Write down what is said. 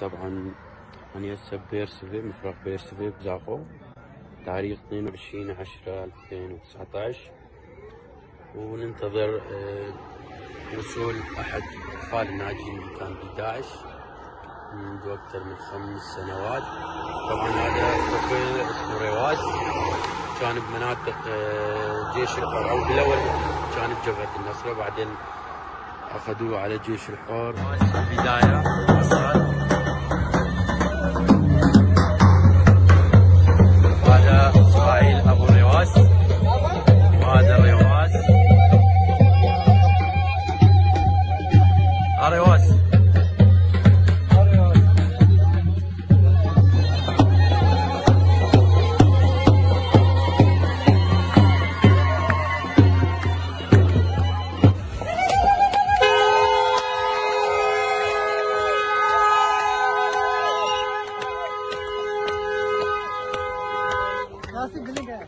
طبعا هسه بيرسفي مفرق بيرسفي بزاقو. تاريخ 22 10 2019 وننتظر آه، وصول أحد أطفال الناجين اللي كان ب 11 منذ أكثر من خمس سنوات. طبعا هذا طفل اسمه رواز كان بمناطق آه، جيش الحر أو بالأول كان بجبهة النصرة بعدين أخذوه على جيش الحر البداية. وصل Adiós. Nasıl gülü gel.